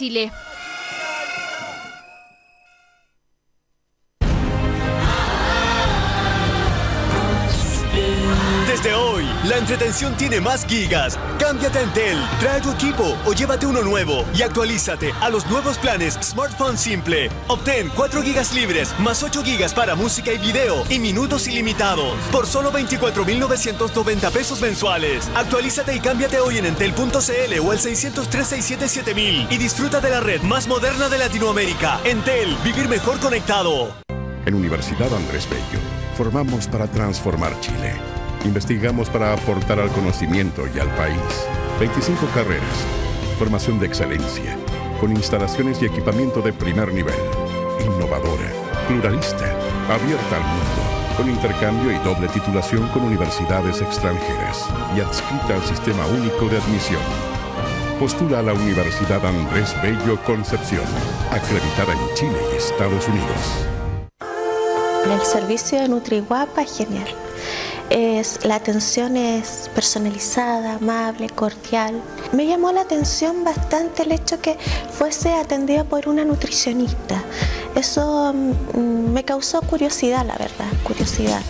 Chile. Entretención tiene más gigas. Cámbiate a Entel, trae tu equipo o llévate uno nuevo y actualízate a los nuevos planes Smartphone Simple. Obtén 4 gigas libres más 8 gigas para música y video y minutos ilimitados por solo 24.990 pesos mensuales. Actualízate y cámbiate hoy en entel.cl o al 603 y disfruta de la red más moderna de Latinoamérica. Entel, vivir mejor conectado. En Universidad Andrés Bello, formamos para transformar Chile. Investigamos para aportar al conocimiento y al país. 25 carreras, formación de excelencia, con instalaciones y equipamiento de primer nivel. Innovadora, pluralista, abierta al mundo, con intercambio y doble titulación con universidades extranjeras y adscrita al Sistema Único de Admisión. Postula a la Universidad Andrés Bello Concepción, acreditada en Chile y Estados Unidos. El servicio de NutriGuapa es genial. Es, la atención es personalizada, amable, cordial. Me llamó la atención bastante el hecho que fuese atendida por una nutricionista. Eso mm, me causó curiosidad, la verdad, curiosidad.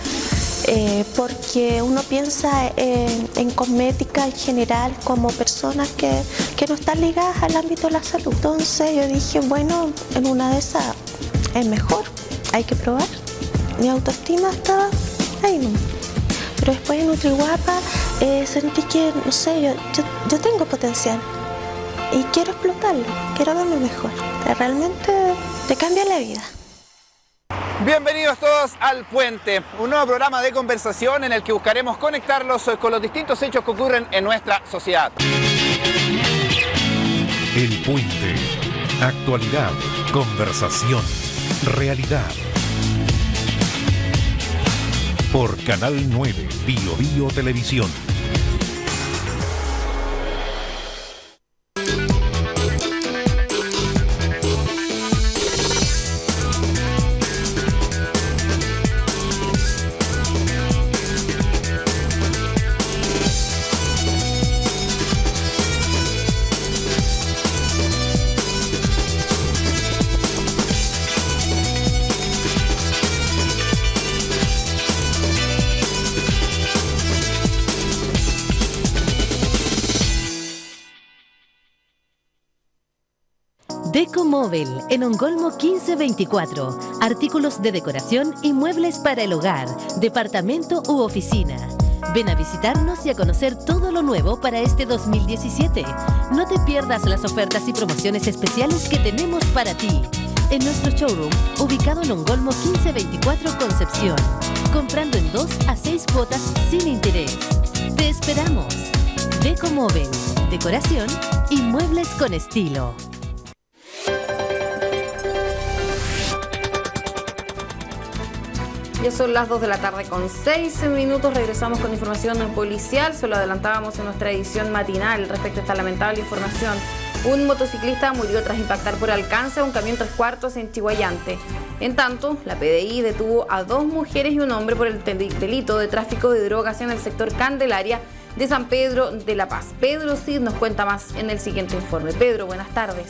Eh, porque uno piensa en, en cosmética en general como personas que, que no están ligadas al ámbito de la salud. Entonces yo dije, bueno, en una de esas es mejor, hay que probar. Mi autoestima estaba ahí. Pero después de NutriGuapa eh, sentí que, no sé, yo, yo, yo tengo potencial y quiero explotarlo, quiero verme mejor. Realmente te cambia la vida. Bienvenidos todos al Puente, un nuevo programa de conversación en el que buscaremos conectarlos con los distintos hechos que ocurren en nuestra sociedad. El Puente. Actualidad, conversación, realidad. Por Canal 9, Bio Bio Televisión. Deco Móvil en Ongolmo 1524. Artículos de decoración y muebles para el hogar, departamento u oficina. Ven a visitarnos y a conocer todo lo nuevo para este 2017. No te pierdas las ofertas y promociones especiales que tenemos para ti. En nuestro showroom, ubicado en Ongolmo 1524 Concepción. Comprando en 2 a 6 cuotas sin interés. Te esperamos. Deco Móvil, decoración y muebles con estilo. Ya son las 2 de la tarde con 6 minutos. Regresamos con información policial. Se lo adelantábamos en nuestra edición matinal respecto a esta lamentable información. Un motociclista murió tras impactar por alcance a un camión tres cuartos en Chihuayante. En tanto, la PDI detuvo a dos mujeres y un hombre por el delito de tráfico de drogas en el sector Candelaria de San Pedro de la Paz. Pedro Cid nos cuenta más en el siguiente informe. Pedro, buenas tardes.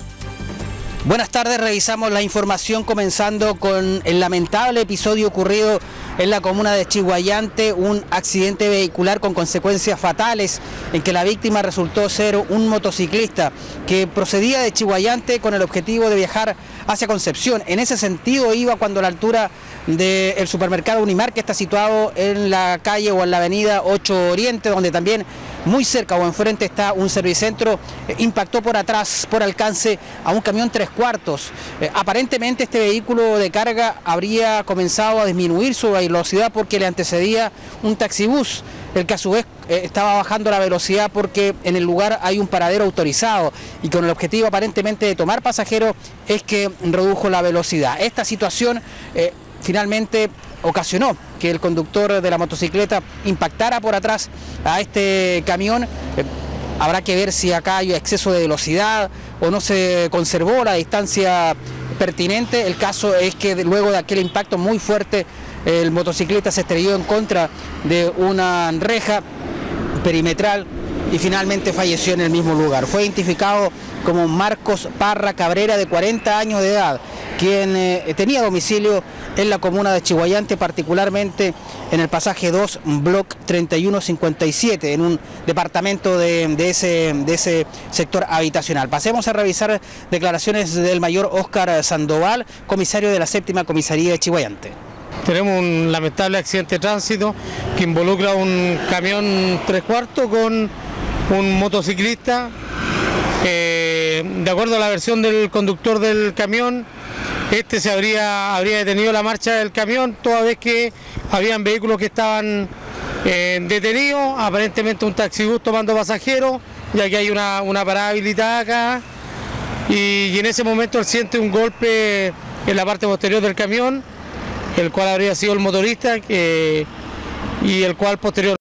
Buenas tardes, revisamos la información comenzando con el lamentable episodio ocurrido en la comuna de Chihuayante, un accidente vehicular con consecuencias fatales en que la víctima resultó ser un motociclista que procedía de Chihuayante con el objetivo de viajar hacia Concepción. En ese sentido iba cuando a la altura del supermercado Unimar, que está situado en la calle o en la avenida 8 Oriente, donde también muy cerca o enfrente está un servicentro, eh, impactó por atrás, por alcance, a un camión tres cuartos. Eh, aparentemente este vehículo de carga habría comenzado a disminuir su velocidad porque le antecedía un taxibús, el que a su vez eh, estaba bajando la velocidad porque en el lugar hay un paradero autorizado y con el objetivo aparentemente de tomar pasajeros es que redujo la velocidad. Esta situación eh, finalmente ocasionó que el conductor de la motocicleta impactara por atrás a este camión. Eh, habrá que ver si acá hay exceso de velocidad o no se conservó la distancia pertinente. El caso es que luego de aquel impacto muy fuerte, el motocicleta se estrelló en contra de una reja perimetral y finalmente falleció en el mismo lugar. Fue identificado como Marcos Parra Cabrera de 40 años de edad, quien eh, tenía domicilio en la comuna de Chihuayante, particularmente en el pasaje 2, block 3157, en un departamento de, ese, de ese sector habitacional. Pasemos a revisar declaraciones del mayor Óscar Sandoval, comisario de la séptima comisaría de Chihuayante. Tenemos un lamentable accidente de tránsito que involucra un camión tres cuartos con un motociclista. Eh, de acuerdo a la versión del conductor del camión, este se habría, habría detenido la marcha del camión toda vez que habían vehículos que estaban eh, detenidos, aparentemente un taxibús tomando pasajeros, ya que hay una, una parada habilitada acá, y, en ese momento él siente un golpe en la parte posterior del camión, el cual habría sido el motorista que, y el cual posterior